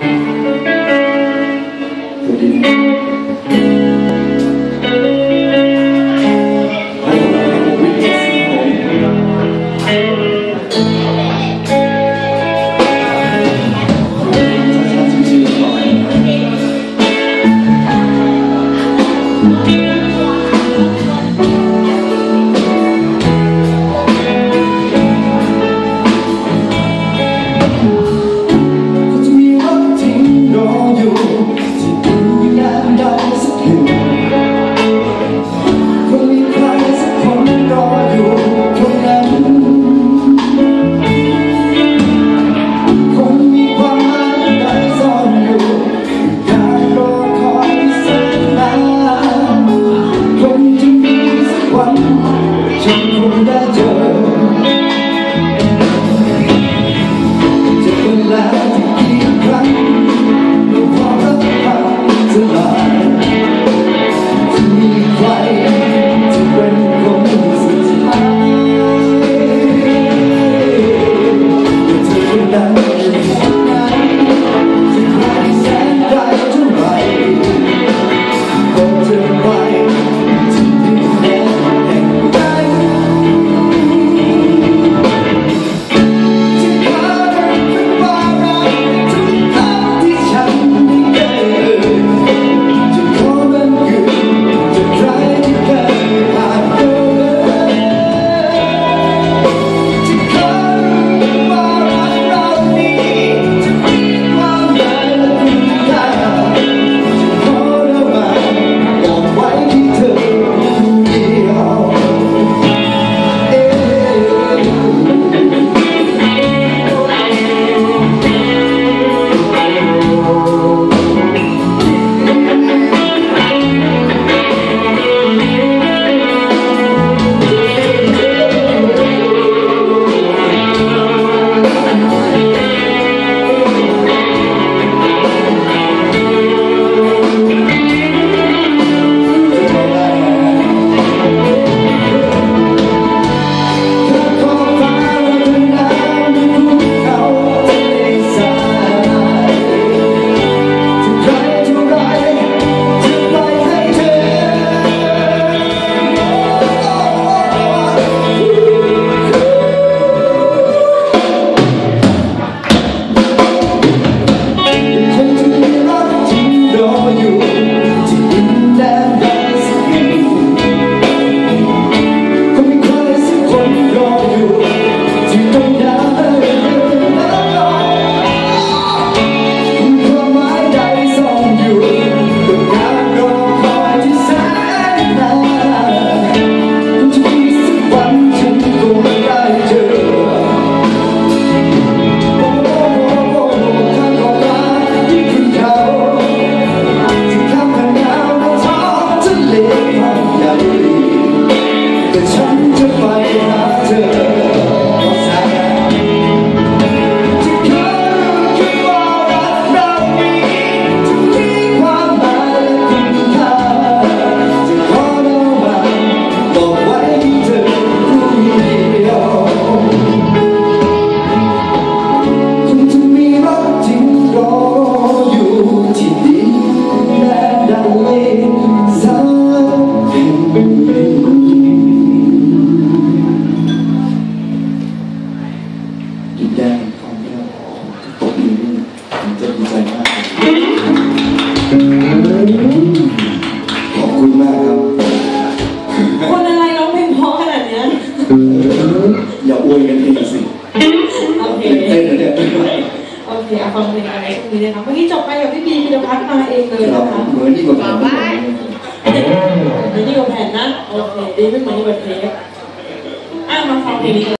Thank you. You don't อย่าอวยกันทีสิโอเคเต้นเนี่ยโอเคอาฟังเพลงอะไรพวงนี้เลยนะเมื่อกี้จบไปกับพี่บีพิรพัฒมาเองเลยนะคะเหมือนที่กดแผ่นหมืนี่กดแผ่นนะโอเคดีไม่เหมือนที่กดเทปอะมาฟังเพลง